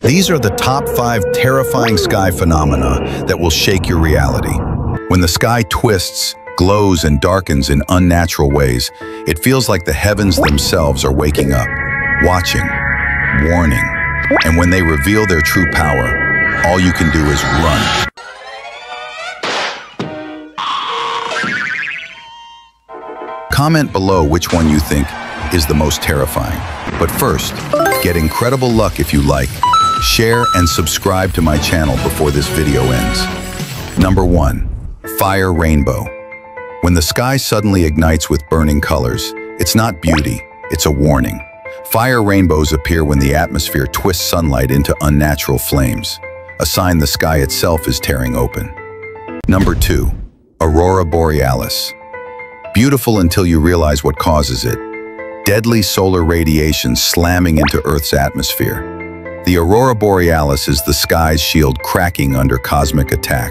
These are the top five terrifying sky phenomena that will shake your reality. When the sky twists, glows, and darkens in unnatural ways, it feels like the heavens themselves are waking up, watching, warning. And when they reveal their true power, all you can do is run. Comment below which one you think is the most terrifying. But first, get incredible luck if you like, share and subscribe to my channel before this video ends. Number 1. Fire Rainbow When the sky suddenly ignites with burning colors, it's not beauty, it's a warning. Fire rainbows appear when the atmosphere twists sunlight into unnatural flames, a sign the sky itself is tearing open. Number 2. Aurora Borealis Beautiful until you realize what causes it. Deadly solar radiation slamming into Earth's atmosphere. The aurora borealis is the sky's shield cracking under cosmic attack,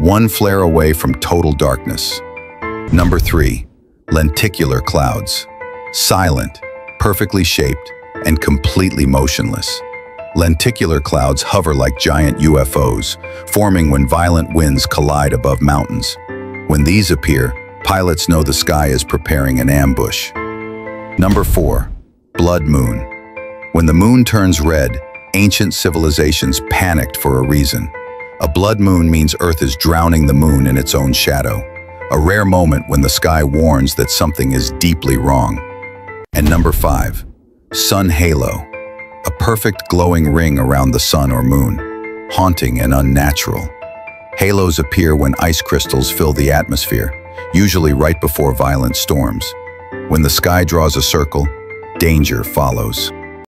one flare away from total darkness. Number 3. Lenticular clouds. Silent, perfectly shaped, and completely motionless. Lenticular clouds hover like giant UFOs, forming when violent winds collide above mountains. When these appear, pilots know the sky is preparing an ambush. Number 4. Blood Moon. When the moon turns red, ancient civilizations panicked for a reason. A blood moon means Earth is drowning the moon in its own shadow, a rare moment when the sky warns that something is deeply wrong. And number five, sun halo, a perfect glowing ring around the sun or moon, haunting and unnatural. Halos appear when ice crystals fill the atmosphere, usually right before violent storms. When the sky draws a circle, danger follows.